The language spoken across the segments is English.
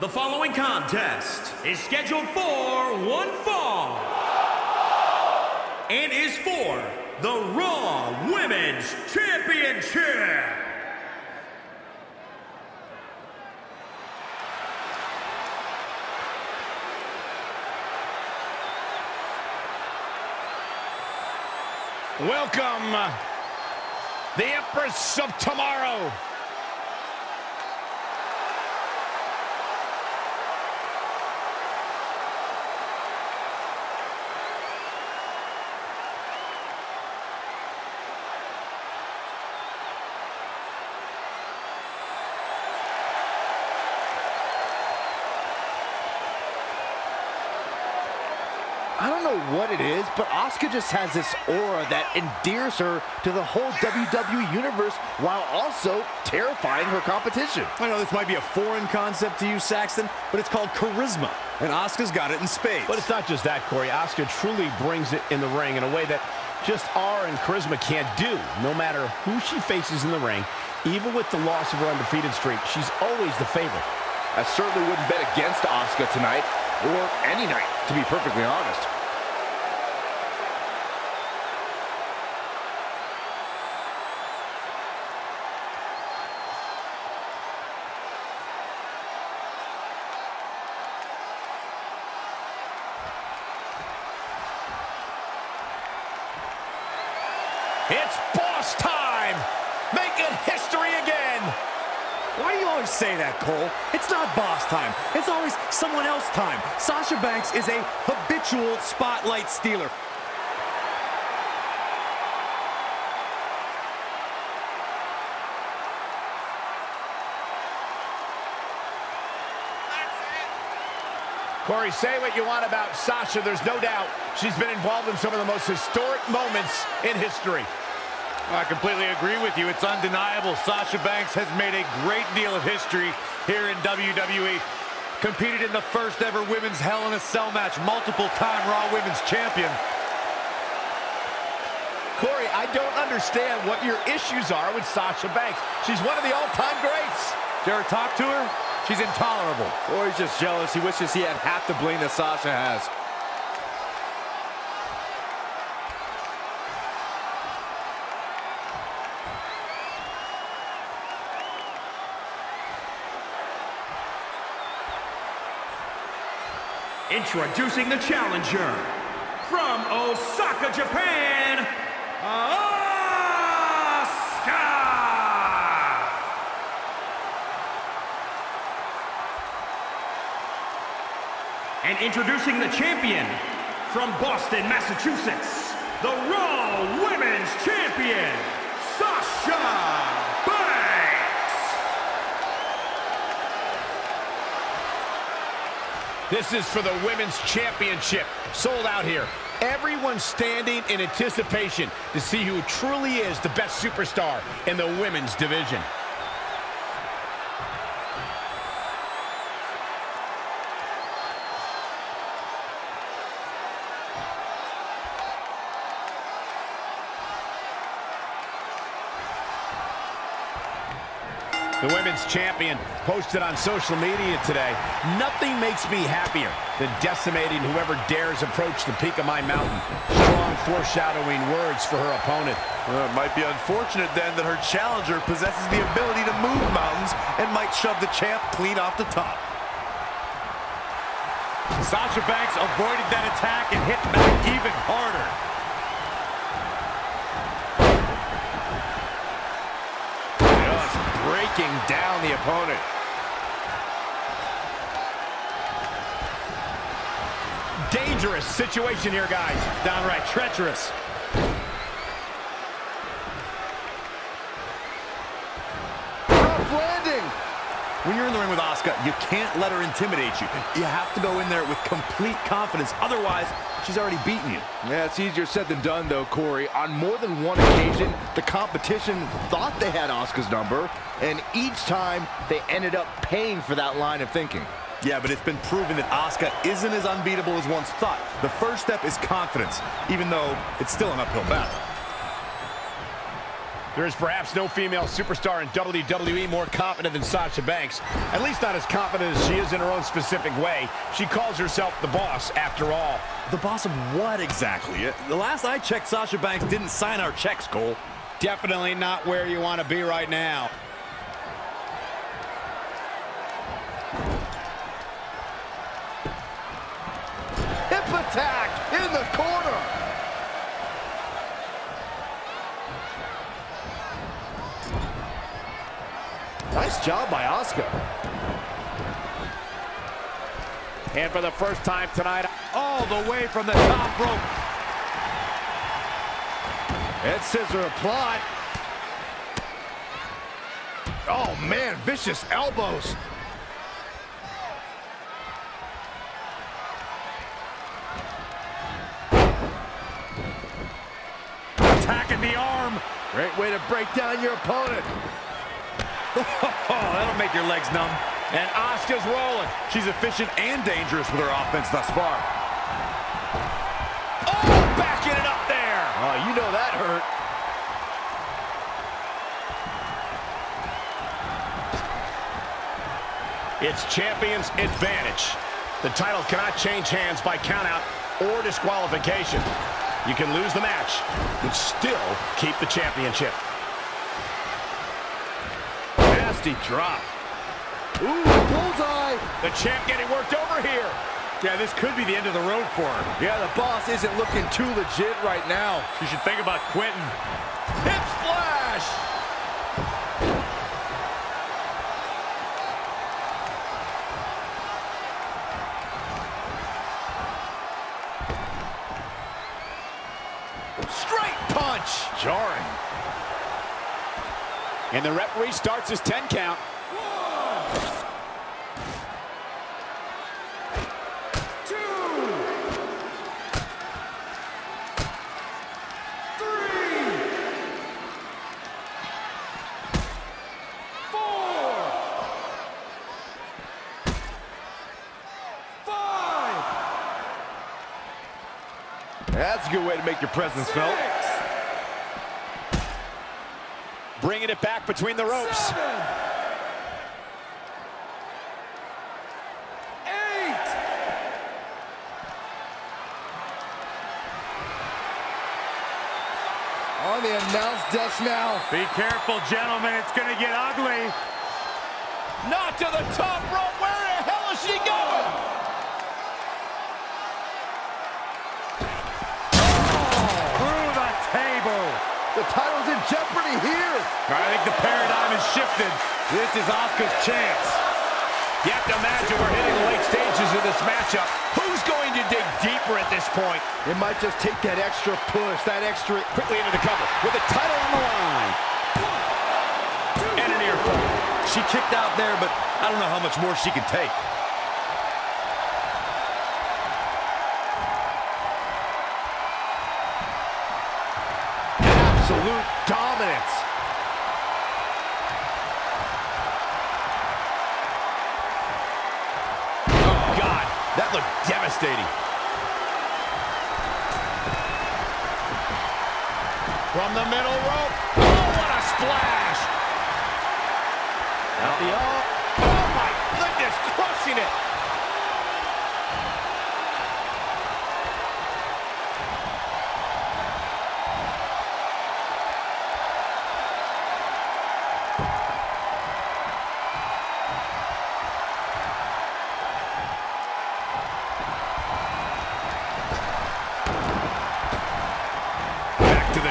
The following contest is scheduled for one fall and is for the Raw Women's Championship. Welcome, the Empress of Tomorrow. Know what it is, but Asuka just has this aura that endears her to the whole WWE universe while also terrifying her competition. I know this might be a foreign concept to you, Saxton, but it's called charisma, and Asuka's got it in spades. But it's not just that, Corey. Asuka truly brings it in the ring in a way that just aura and charisma can't do. No matter who she faces in the ring, even with the loss of her undefeated streak, she's always the favorite. I certainly wouldn't bet against Asuka tonight, or any night, to be perfectly honest. Say that, Cole? It's not boss time. It's always someone else time. Sasha Banks is a habitual spotlight stealer. Corey, say what you want about Sasha. There's no doubt she's been involved in some of the most historic moments in history. I completely agree with you. It's undeniable. Sasha Banks has made a great deal of history here in WWE. Competed in the first ever women's Hell in a Cell match, multiple time Raw Women's Champion. Corey, I don't understand what your issues are with Sasha Banks. She's one of the all-time greats. Ever talk to her? She's intolerable. Or he's just jealous. He wishes he had half the bling that Sasha has. Introducing the challenger from Osaka, Japan, Asuka! And introducing the champion from Boston, Massachusetts, the Raw Women's Champion, Sasha This is for the Women's Championship. Sold out here. Everyone's standing in anticipation to see who truly is the best superstar in the women's division. The women's champion posted on social media today, nothing makes me happier than decimating whoever dares approach the peak of my mountain. Strong foreshadowing words for her opponent. Well, it might be unfortunate then that her challenger possesses the ability to move mountains and might shove the champ clean off the top. Sasha Banks avoided that attack and hit back even harder. Breaking down the opponent. Dangerous situation here, guys. Downright treacherous. When you're in the ring with Asuka, you can't let her intimidate you. You have to go in there with complete confidence. Otherwise, she's already beaten you. Yeah, it's easier said than done, though, Corey. On more than one occasion, the competition thought they had Asuka's number, and each time they ended up paying for that line of thinking. Yeah, but it's been proven that Asuka isn't as unbeatable as once thought. The first step is confidence, even though it's still an uphill battle. There is perhaps no female superstar in WWE more confident than Sasha Banks. At least not as confident as she is in her own specific way. She calls herself the boss, after all. The boss of what exactly? Uh, the last I checked, Sasha Banks didn't sign our checks, Cole. Definitely not where you want to be right now. Hip attack Job by Asuka. And for the first time tonight, All the way from the top rope. Head scissor applied. Oh, man, vicious elbows. Attacking the arm. Great way to break down your opponent. Oh, that'll make your legs numb. and Asuka's rolling. She's efficient and dangerous with her offense thus far. Oh, backing it up there. Oh, you know that hurt. It's champion's advantage. The title cannot change hands by countout or disqualification. You can lose the match, but still keep the championship. Nasty drop. Ooh, bullseye. The champ getting worked over here. Yeah, this could be the end of the road for her. Yeah, the boss isn't looking too legit right now. She should think about quitting. Hip splash. Straight punch. Jarring. And the referee starts his 10 count. That's a good way to make your presence felt. Bringing it back between the ropes. On the announce desk now. Be careful, gentlemen. It's going to get ugly. Not to the top rope. Where the hell is she going? Through the table. The title's in jeopardy here. I think the paradigm has shifted. This is Asuka's chance. You have to imagine we're hitting the late stages of this matchup. Who's going to dig deeper at this point? It might just take that extra push, that extra... Quickly into the cover with the title on the line. And an earful. She kicked out there, but I don't know how much more she can take. Absolute dominance. Oh, God. That looked devastating. From the middle rope. Oh, what a splash. Out the oh. Oh, my goodness. Crushing it.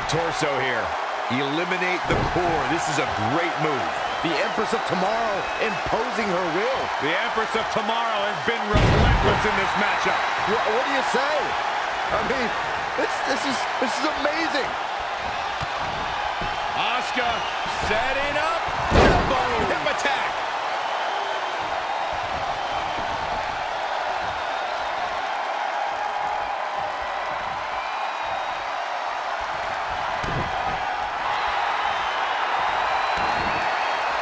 Torso here. Eliminate the core. This is a great move. The Empress of Tomorrow imposing her will. The Empress of Tomorrow has been relentless in this matchup. What, what do you say? I mean, this, this is this is amazing. Asuka setting up. Elbow hip attack.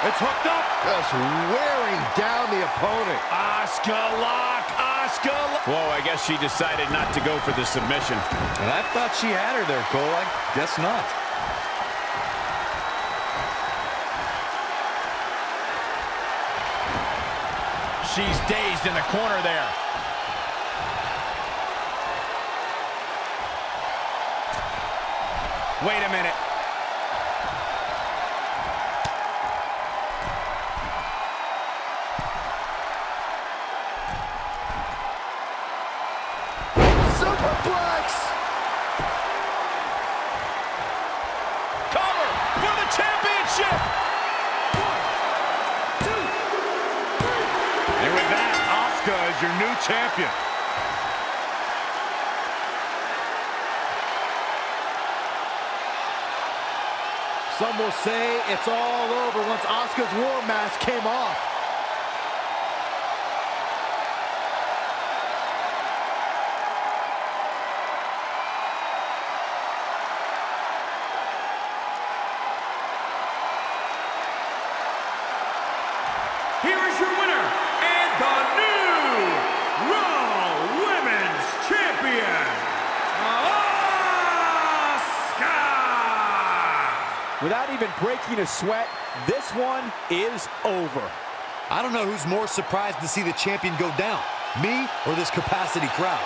It's hooked up. Just wearing down the opponent. Asuka lock. Asuka. Whoa, I guess she decided not to go for the submission. And I thought she had her there, Cole. I guess not. She's dazed in the corner there. Wait a minute. Superplex! Cover for the championship. And with that, Asuka is your new champion. Some will say it's all over once Asuka's war mask came off. Here is your winner Without even breaking a sweat, this one is over. I don't know who's more surprised to see the champion go down, me or this capacity crowd.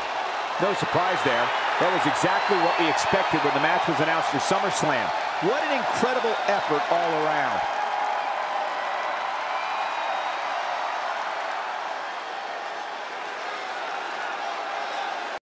No surprise there. That was exactly what we expected when the match was announced for SummerSlam. What an incredible effort all around.